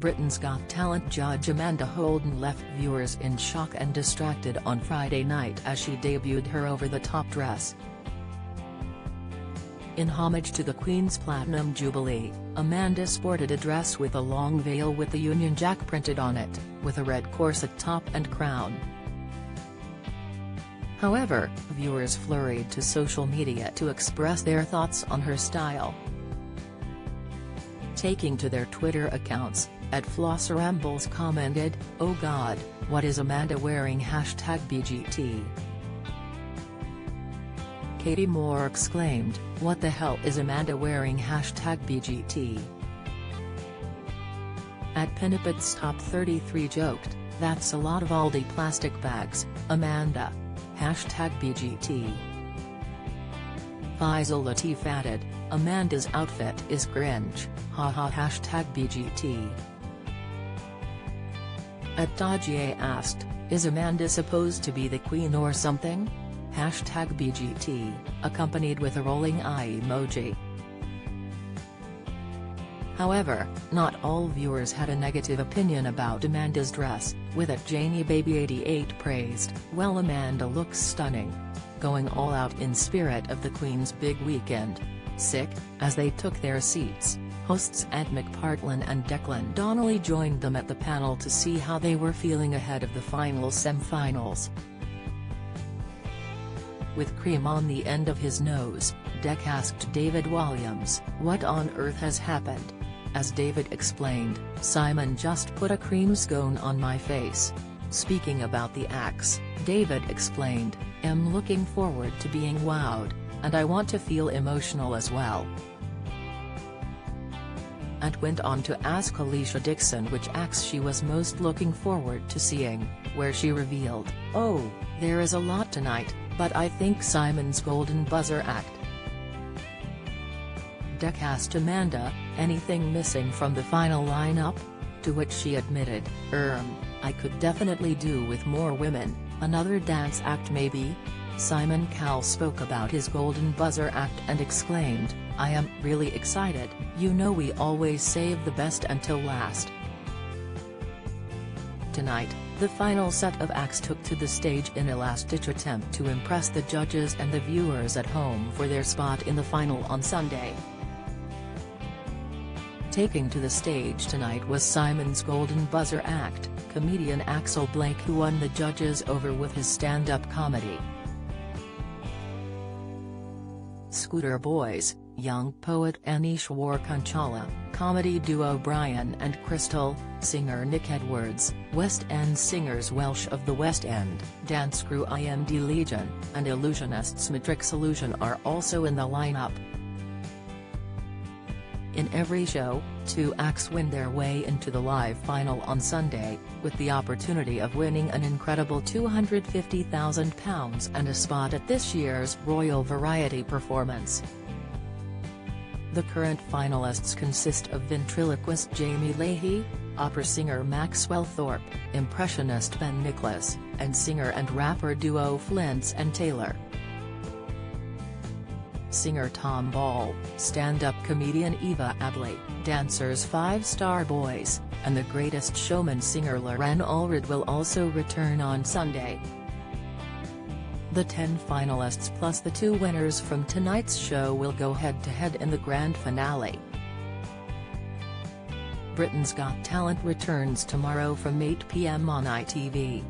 Britain's Got Talent judge Amanda Holden left viewers in shock and distracted on Friday night as she debuted her over-the-top dress. In homage to the Queen's Platinum Jubilee, Amanda sported a dress with a long veil with the Union Jack printed on it, with a red corset top and crown. However, viewers flurried to social media to express their thoughts on her style. Taking to their Twitter accounts, at Floss Rambles commented, Oh god, what is Amanda wearing Hashtag BGT. Katie Moore exclaimed, what the hell is Amanda wearing Hashtag BGT. At Pinnipeds Top 33 joked, that's a lot of Aldi plastic bags, Amanda. Hashtag BGT. Faisal Latif added, Amanda's outfit is cringe, haha hashtag BGT. At Dajier asked, is Amanda supposed to be the queen or something? Hashtag BGT, accompanied with a rolling eye emoji. However, not all viewers had a negative opinion about Amanda's dress, with it Janie Baby 88 praised, well Amanda looks stunning. Going all out in spirit of the Queen's big weekend. Sick, as they took their seats, hosts Ant McPartlin and Declan Donnelly joined them at the panel to see how they were feeling ahead of the final semi-finals. With cream on the end of his nose, Dec asked David Walliams, what on earth has happened? As David explained, Simon just put a cream scone on my face. Speaking about the axe, David explained, am looking forward to being wowed, and I want to feel emotional as well. And went on to ask Alesha Dixon which acts she was most looking forward to seeing, where she revealed, oh, there is a lot tonight, but I think Simon's Golden Buzzer act. Dec asked Amanda, anything missing from the final lineup? To which she admitted, erm, I could definitely do with more women, another dance act maybe? Simon Cowell spoke about his Golden Buzzer act and exclaimed, I am really excited, you know we always save the best until last. Tonight, the final set of acts took to the stage in a last-ditch attempt to impress the judges and the viewers at home for their spot in the final on Sunday. Taking to the stage tonight was Simon's Golden Buzzer act, comedian Axel Blake who won the judges over with his stand-up comedy. Scooter Boys, young poet Anish Warkanchala, comedy duo Brian and Crystal, singer Nick Edwards, West End singers Welsh of the West End, dance crew IMD Legion, and illusionists Matrix Illusion are also in the lineup. In every show, two acts win their way into the live final on Sunday, with the opportunity of winning an incredible £250,000 and a spot at this year's Royal Variety performance. The current finalists consist of ventriloquist Jamie Leahy, opera singer Maxwell Thorpe, impressionist Ben Nickless, and singer and rapper duo Flints and Taylor singer Tom Ball, stand-up comedian Eva Abley, dancers Five Star Boys, and the Greatest Showman singer Loren Allred will also return on Sunday. The 10 finalists plus the two winners from tonight's show will go head-to-head -head in the grand finale. Britain's Got Talent returns tomorrow from 8 p.m. on ITV.